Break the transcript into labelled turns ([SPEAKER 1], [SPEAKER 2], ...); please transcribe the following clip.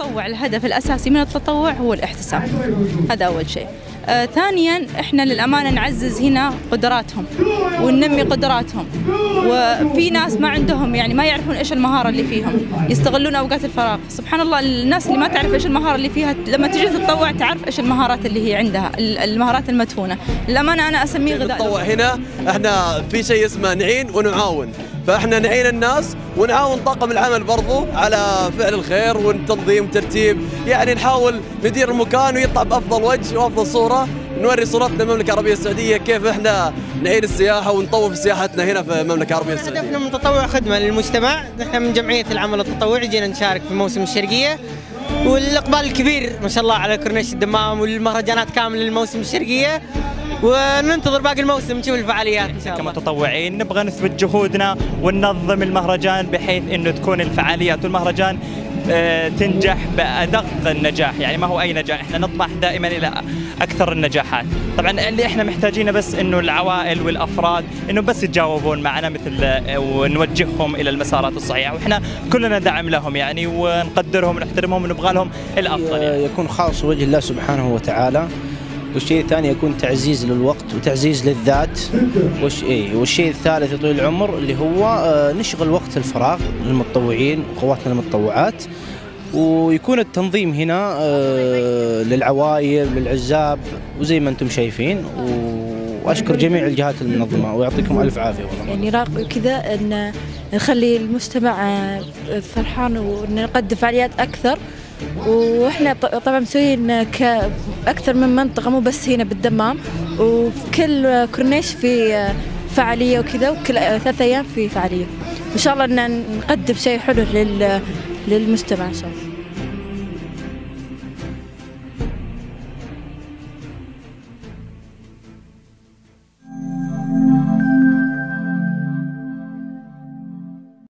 [SPEAKER 1] الهدف الأساسي من التطوع هو الاحتساب. هذا أول شيء. آه ثانيا إحنا للأمانة نعزز هنا قدراتهم وننمي قدراتهم. وفي ناس ما عندهم يعني ما يعرفون إيش المهارة اللي فيهم. يستغلون أوقات الفراغ. سبحان الله الناس اللي ما تعرف إيش المهارة اللي فيها لما تجي تتطوع تعرف إيش المهارات اللي هي عندها المهارات المدفونة. للأمانة أنا أسميه غذاء
[SPEAKER 2] التطوع هنا إحنا في شيء اسمه نعين ونعاون. فاحنا نعين الناس ونعاون طاقم العمل برضو على فعل الخير والتنظيم وترتيب يعني نحاول ندير المكان ويطلع بأفضل وجه وأفضل صورة. نوري صورتنا المملكة العربية السعودية كيف إحنا نعين السياحة ونطور في سياحتنا هنا في المملكة العربية السعودية.
[SPEAKER 3] هدفنا من تطوع خدمة للمجتمع، نحن من جمعية العمل التطوعي جينا نشارك في موسم الشرقية. والإقبال الكبير ما شاء الله على كورنيش الدمام والمهرجانات كامله للموسم الشرقية. وننتظر باقي الموسم نشوف الفعاليات إن شاء الله.
[SPEAKER 4] كمتطوعين نبغى نثبت جهودنا وننظم المهرجان بحيث إنه تكون الفعاليات والمهرجان تنجح بأدق النجاح. يعني ما هو أي نجاح. إحنا نطمح دائما إلى أكثر النجاحات. طبعا اللي إحنا محتاجينه بس إنه العوائل والأفراد إنه بس يتجاوبون معنا مثل آه، ونوجههم إلى المسارات الصحيحة. وإحنا كلنا دعم لهم يعني ونقدرهم ونحترمهم ونبغى لهم الأفضل يعني.
[SPEAKER 5] يكون خالص وجه الله سبحانه وتعالى. والشيء الثاني يكون تعزيز للوقت وتعزيز للذات. والش... إيه والشيء الثالث يطول العمر اللي هو آه، نشغل وقت الفراغ للمتطوعين واخواتنا المتطوعات. ويكون التنظيم هنا آه، للعوائل للعزاب وزي ما أنتم شايفين. وأشكر جميع الجهات المنظمة ويعطيكم ألف عافية والله.
[SPEAKER 6] يعني راقب كذا إن نخلي المجتمع آه، فرحان ونقدم فعاليات أكثر. وإحنا طبعا مسويين أكثر من منطقة مو بس هنا بالدمام. وفي كل كورنيش في فعالية وكذا وكل ثلاث أيام في فعالية. إن شاء الله إن نقدم شيء حلو للمجتمع إن شاء الله.